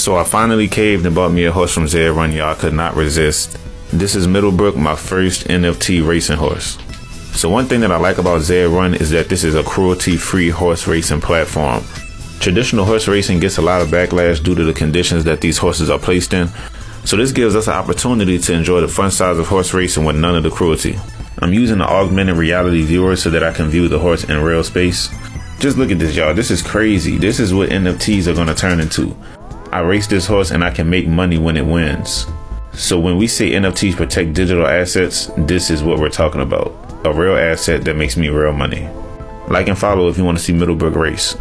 So I finally caved and bought me a horse from Zed Run, y'all. Could not resist. This is Middlebrook, my first NFT racing horse. So one thing that I like about Zed Run is that this is a cruelty-free horse racing platform. Traditional horse racing gets a lot of backlash due to the conditions that these horses are placed in. So this gives us an opportunity to enjoy the fun sides of horse racing with none of the cruelty. I'm using the augmented reality viewer so that I can view the horse in real space. Just look at this, y'all. This is crazy. This is what NFTs are going to turn into. I race this horse and I can make money when it wins. So when we say NFTs protect digital assets, this is what we're talking about. A real asset that makes me real money. Like and follow if you want to see Middlebrook race.